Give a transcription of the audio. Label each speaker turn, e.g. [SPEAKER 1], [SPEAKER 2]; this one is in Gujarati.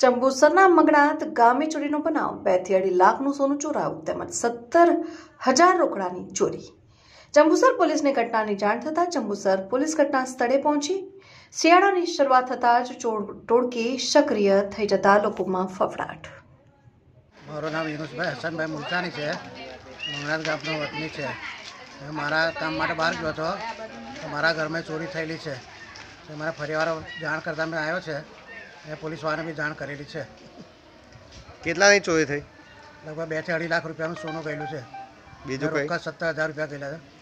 [SPEAKER 1] ચંબુસરના મગણાત ગામે ચોરીનો બનાવ. બેથી અઢી લાખનું સોનું ચોરાયું તેમજ સત્તર હજાર રોકડાની ચોરી. ચંબુસર પોલીસને ઘટનાની જાણ થતાં ચંબુસર પોલીસ ઘટના સ્થળે પહોંચી. શિયાળાની શરૂઆત થતાં જ ટોળકી સક્રિય થઈ જતા લોકોમાં ફફડાટ.
[SPEAKER 2] મારું નામ યુનુસભાઈ હસનભાઈ મુલતાની છે. મંગળાત ગામનો વતની છે. હું મારા કામ માટે બહાર ગયો હતો. મારા ઘરમાં ચોરી થયેલી છે. મારા પરિવાર જાણ કરતાં મેં આવ્યો છે. મેં પોલીસવાળાને બી જાણ કરેલી છે.
[SPEAKER 3] કેટલાની ચોરી થઈ?
[SPEAKER 2] લગભગ બેથી અઢી લાખ રૂપિયાનું સોનું ગયેલું છે.
[SPEAKER 3] બીજું કઈ?
[SPEAKER 2] રોકડ સત્તર હજાર રૂપિયા ગયેલા છે.